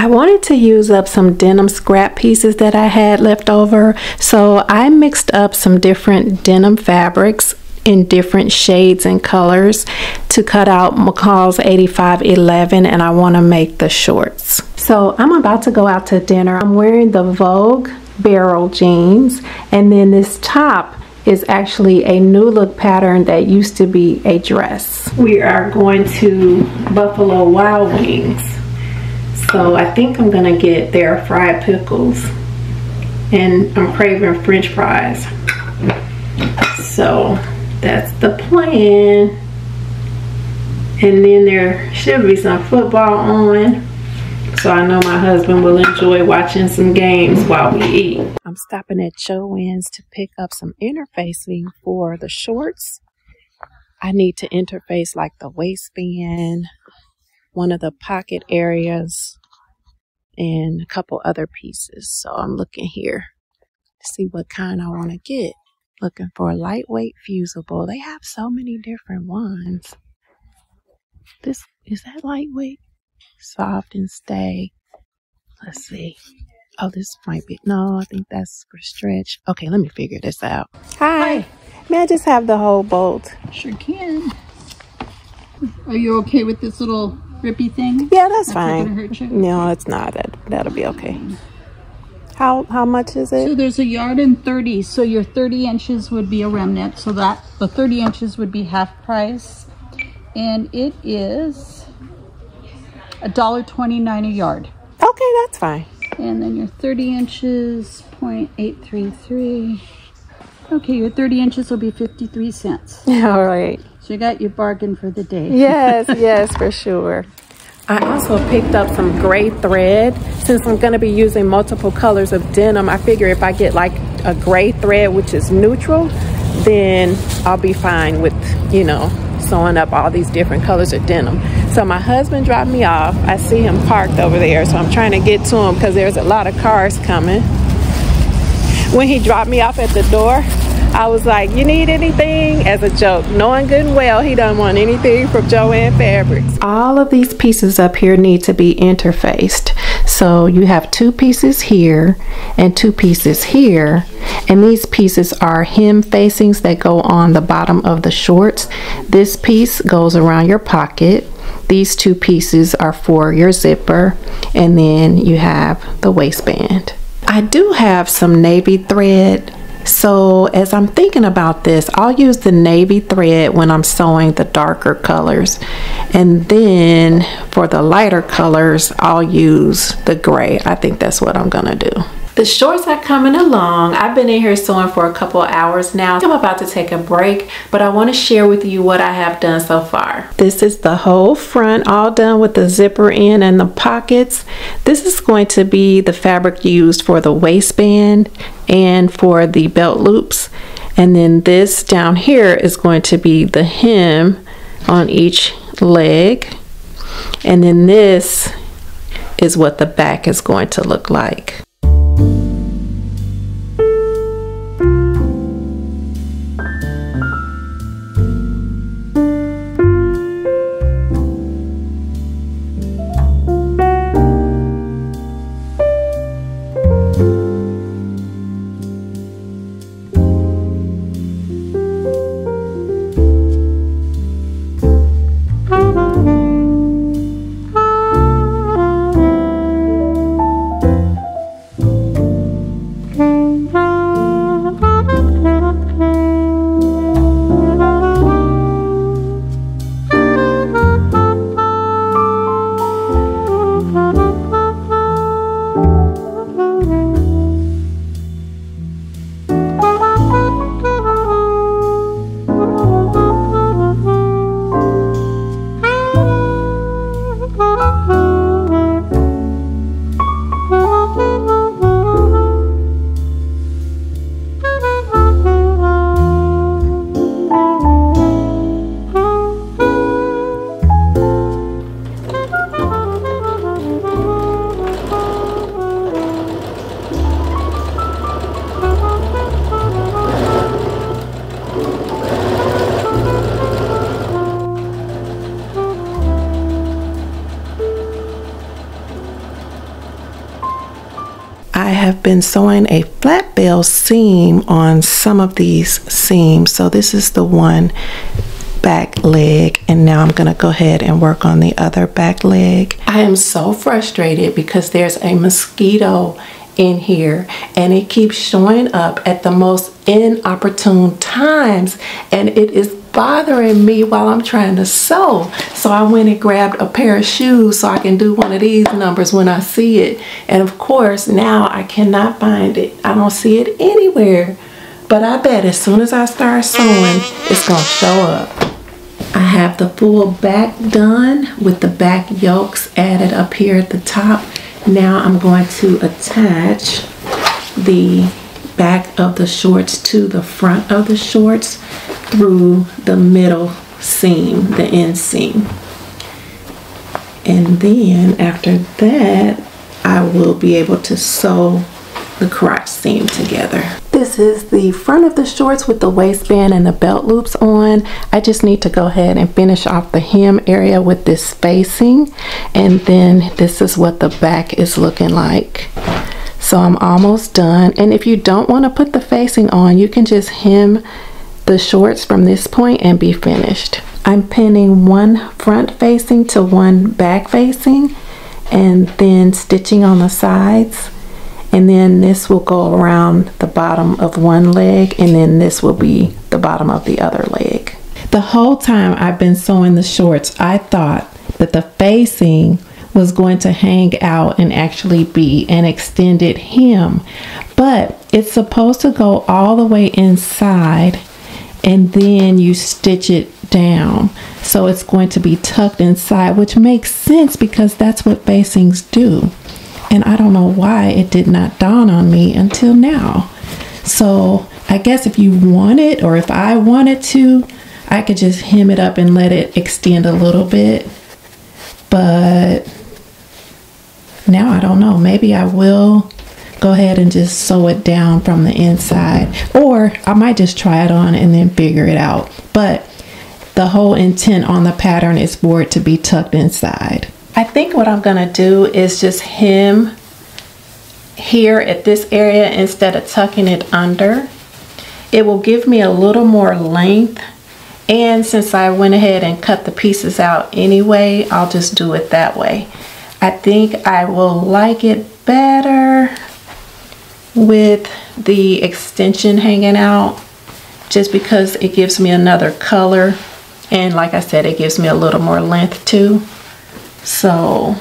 I wanted to use up some denim scrap pieces that I had left over, so I mixed up some different denim fabrics in different shades and colors to cut out McCall's 8511 and I want to make the shorts. So I'm about to go out to dinner. I'm wearing the Vogue barrel jeans and then this top is actually a new look pattern that used to be a dress. We are going to Buffalo Wild Wings so I think I'm gonna get their fried pickles and I'm craving french fries. So that's the plan. And then there should be some football on. So I know my husband will enjoy watching some games while we eat. I'm stopping at Joann's to pick up some interfacing for the shorts. I need to interface like the waistband, one of the pocket areas, and a couple other pieces. So I'm looking here to see what kind I want to get. Looking for a lightweight fusible. They have so many different ones. This is that lightweight? Soft and stay. Let's see. Oh, this might be no, I think that's for stretch. Okay, let me figure this out. Hi. Hi. May I just have the whole bolt? Sure can. Are you okay with this little rippy thing? Yeah, that's, fine. No, it's not. That, that'll be okay. How how much is it? So there's a yard and 30. So your 30 inches would be a remnant. So that the 30 inches would be half price. And it is a dollar 29 a yard. Okay, that's fine. And then your 30 inches, 0.833. Okay, your 30 inches will be 53 cents. All right. So you got your bargain for the day. Yes, yes, for sure. I also picked up some gray thread. Since I'm gonna be using multiple colors of denim, I figure if I get like a gray thread, which is neutral, then I'll be fine with, you know, sewing up all these different colors of denim. So my husband dropped me off. I see him parked over there, so I'm trying to get to him because there's a lot of cars coming. When he dropped me off at the door, I was like, you need anything? As a joke, knowing good and well he doesn't want anything from Joann Fabrics. All of these pieces up here need to be interfaced. So you have two pieces here and two pieces here. And these pieces are hem facings that go on the bottom of the shorts. This piece goes around your pocket. These two pieces are for your zipper. And then you have the waistband. I do have some navy thread so as I'm thinking about this, I'll use the navy thread when I'm sewing the darker colors. And then for the lighter colors, I'll use the gray. I think that's what I'm gonna do. The shorts are coming along. I've been in here sewing for a couple hours now. I'm about to take a break, but I want to share with you what I have done so far. This is the whole front all done with the zipper in and the pockets. This is going to be the fabric used for the waistband and for the belt loops. And then this down here is going to be the hem on each leg. And then this is what the back is going to look like. I have been sewing a flat fell seam on some of these seams. So this is the one back leg and now I'm gonna go ahead and work on the other back leg. I am so frustrated because there's a mosquito in here and it keeps showing up at the most inopportune times and it is bothering me while I'm trying to sew. So I went and grabbed a pair of shoes so I can do one of these numbers when I see it. And of course now I cannot find it. I don't see it anywhere. But I bet as soon as I start sewing, it's gonna show up. I have the full back done with the back yokes added up here at the top. Now I'm going to attach the back of the shorts to the front of the shorts through the middle seam, the inseam. And then after that, I will be able to sew the crotch seam together. This is the front of the shorts with the waistband and the belt loops on. I just need to go ahead and finish off the hem area with this facing. And then this is what the back is looking like. So I'm almost done. And if you don't want to put the facing on, you can just hem the shorts from this point and be finished. I'm pinning one front facing to one back facing and then stitching on the sides and then this will go around the bottom of one leg and then this will be the bottom of the other leg. The whole time I've been sewing the shorts, I thought that the facing was going to hang out and actually be an extended hem, but it's supposed to go all the way inside and then you stitch it down. So it's going to be tucked inside, which makes sense because that's what facings do. And I don't know why it did not dawn on me until now. So I guess if you want it or if I wanted to, I could just hem it up and let it extend a little bit. But now I don't know. Maybe I will go ahead and just sew it down from the inside. Or I might just try it on and then figure it out. But the whole intent on the pattern is for it to be tucked inside. I think what I'm gonna do is just hem here at this area instead of tucking it under. It will give me a little more length and since I went ahead and cut the pieces out anyway, I'll just do it that way. I think I will like it better with the extension hanging out just because it gives me another color and like I said, it gives me a little more length too. So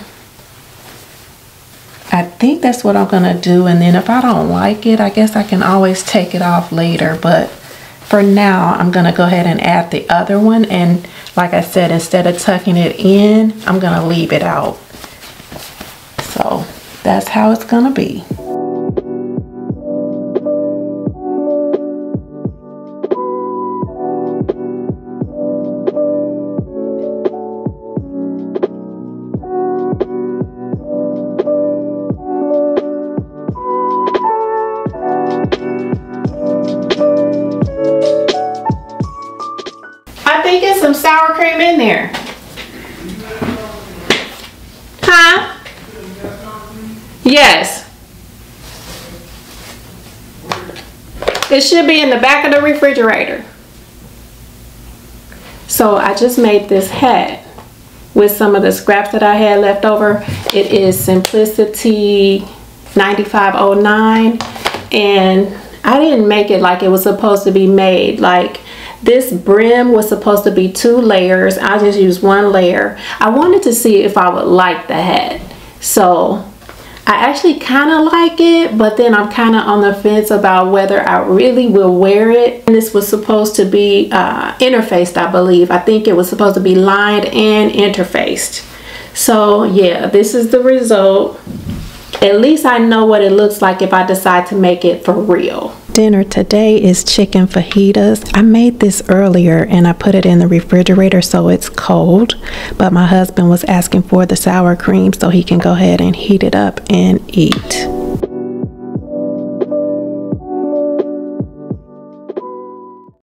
I think that's what I'm gonna do. And then if I don't like it, I guess I can always take it off later. But for now, I'm gonna go ahead and add the other one. And like I said, instead of tucking it in, I'm gonna leave it out. So that's how it's gonna be. Yes. It should be in the back of the refrigerator. So I just made this hat with some of the scraps that I had left over. It is Simplicity 9509 and I didn't make it like it was supposed to be made. Like this brim was supposed to be two layers. I just used one layer. I wanted to see if I would like the hat. So I actually kind of like it, but then I'm kind of on the fence about whether I really will wear it. And this was supposed to be uh, interfaced, I believe. I think it was supposed to be lined and interfaced. So yeah, this is the result. At least I know what it looks like if I decide to make it for real. Dinner today is chicken fajitas. I made this earlier and I put it in the refrigerator so it's cold. But my husband was asking for the sour cream so he can go ahead and heat it up and eat.